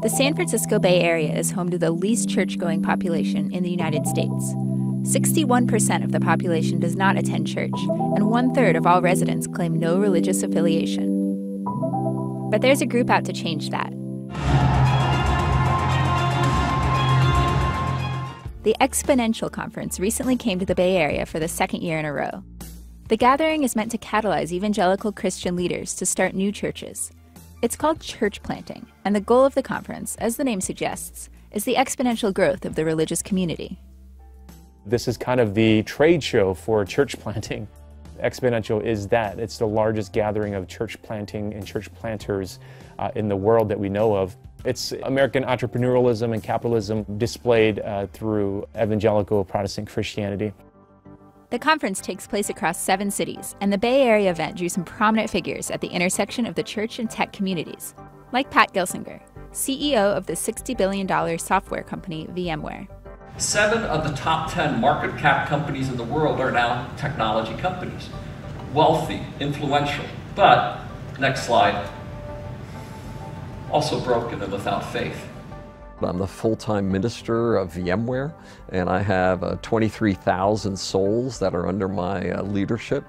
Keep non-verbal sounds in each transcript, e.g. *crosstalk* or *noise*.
The San Francisco Bay Area is home to the least church going population in the United States. 61% of the population does not attend church, and one third of all residents claim no religious affiliation. But there's a group out to change that. The Exponential Conference recently came to the Bay Area for the second year in a row. The gathering is meant to catalyze evangelical Christian leaders to start new churches. It's called church planting, and the goal of the conference, as the name suggests, is the exponential growth of the religious community. This is kind of the trade show for church planting. *laughs* Exponential is that. It's the largest gathering of church planting and church planters uh, in the world that we know of. It's American entrepreneurialism and capitalism displayed uh, through evangelical Protestant Christianity. The conference takes place across seven cities, and the Bay Area event drew some prominent figures at the intersection of the church and tech communities, like Pat Gelsinger, CEO of the $60 billion software company VMware. Seven of the top 10 market cap companies in the world are now technology companies. Wealthy, influential, but, next slide, also broken and without faith. I'm the full-time minister of VMware, and I have uh, 23,000 souls that are under my uh, leadership.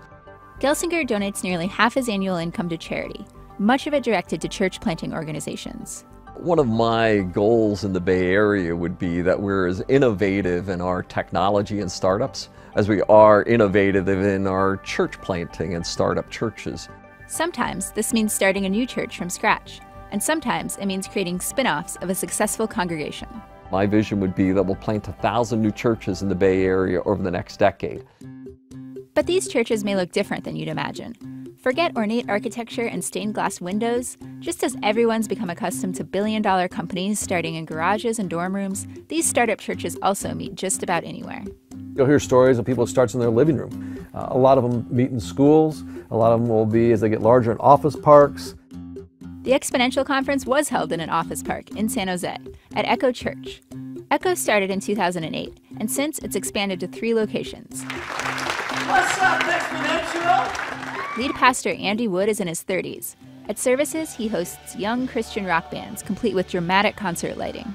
Gelsinger donates nearly half his annual income to charity, much of it directed to church planting organizations. One of my goals in the Bay Area would be that we're as innovative in our technology and startups as we are innovative in our church planting and startup churches. Sometimes this means starting a new church from scratch and sometimes it means creating spin offs of a successful congregation. My vision would be that we'll plant a thousand new churches in the Bay Area over the next decade. But these churches may look different than you'd imagine. Forget ornate architecture and stained glass windows. Just as everyone's become accustomed to billion dollar companies starting in garages and dorm rooms, these startup churches also meet just about anywhere. You'll hear stories of people who starts in their living room. Uh, a lot of them meet in schools. A lot of them will be, as they get larger, in office parks. The Exponential Conference was held in an office park in San Jose at Echo Church. Echo started in 2008, and since it's expanded to three locations. What's up, Exponential? Lead pastor Andy Wood is in his 30s. At services, he hosts young Christian rock bands, complete with dramatic concert lighting.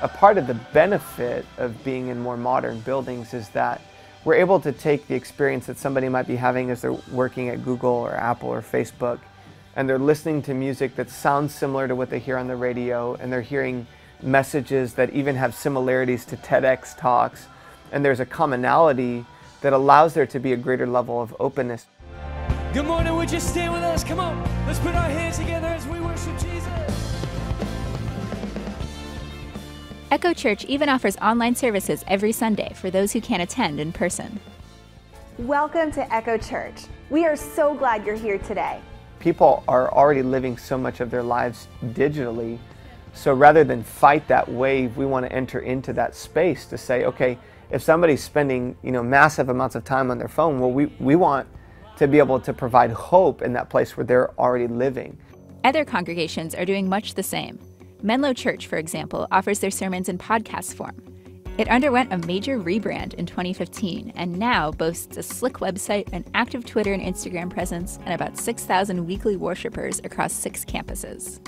A part of the benefit of being in more modern buildings is that we're able to take the experience that somebody might be having as they're working at Google or Apple or Facebook and they're listening to music that sounds similar to what they hear on the radio, and they're hearing messages that even have similarities to TEDx talks, and there's a commonality that allows there to be a greater level of openness. Good morning, would you stand with us? Come on, let's put our hands together as we worship Jesus. Echo Church even offers online services every Sunday for those who can't attend in person. Welcome to Echo Church. We are so glad you're here today people are already living so much of their lives digitally. So rather than fight that wave, we want to enter into that space to say, okay, if somebody's spending you know massive amounts of time on their phone, well, we, we want to be able to provide hope in that place where they're already living. Other congregations are doing much the same. Menlo Church, for example, offers their sermons in podcast form. It underwent a major rebrand in 2015 and now boasts a slick website, an active Twitter and Instagram presence, and about 6,000 weekly worshippers across six campuses.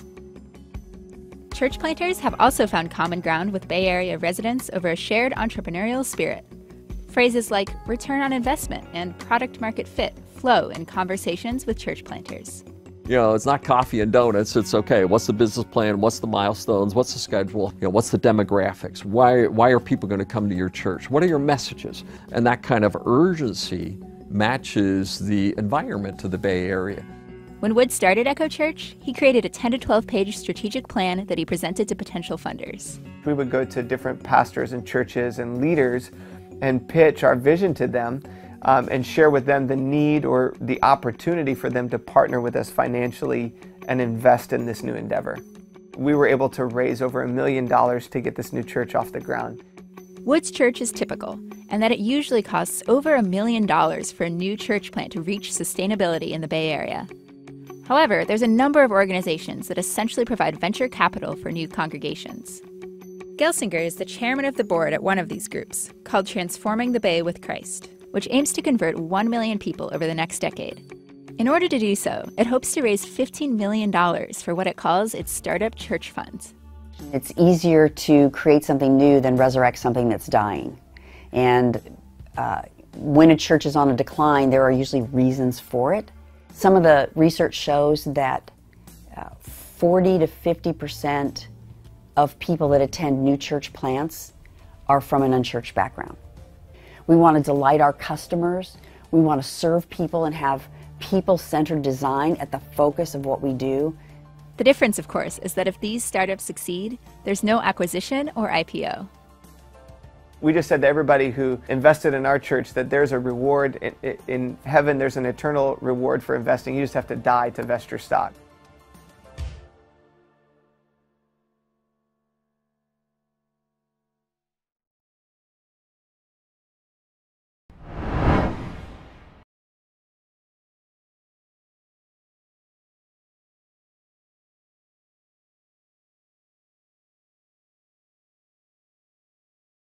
Church planters have also found common ground with Bay Area residents over a shared entrepreneurial spirit. Phrases like return on investment and product market fit flow in conversations with church planters. You know, it's not coffee and donuts. It's okay. What's the business plan? What's the milestones? What's the schedule? You know, what's the demographics? Why, why are people going to come to your church? What are your messages? And that kind of urgency matches the environment of the Bay Area. When Wood started Echo Church, he created a 10 to 12 page strategic plan that he presented to potential funders. We would go to different pastors and churches and leaders and pitch our vision to them um, and share with them the need or the opportunity for them to partner with us financially and invest in this new endeavor. We were able to raise over a million dollars to get this new church off the ground. Wood's Church is typical, and that it usually costs over a million dollars for a new church plant to reach sustainability in the Bay Area. However, there's a number of organizations that essentially provide venture capital for new congregations. Gelsinger is the chairman of the board at one of these groups, called Transforming the Bay with Christ which aims to convert 1 million people over the next decade. In order to do so, it hopes to raise $15 million for what it calls its startup church funds. It's easier to create something new than resurrect something that's dying. And uh, when a church is on a decline, there are usually reasons for it. Some of the research shows that uh, 40 to 50 percent of people that attend new church plants are from an unchurched background. We want to delight our customers. We want to serve people and have people centered design at the focus of what we do. The difference, of course, is that if these startups succeed, there's no acquisition or IPO. We just said to everybody who invested in our church that there's a reward in, in heaven, there's an eternal reward for investing. You just have to die to vest your stock.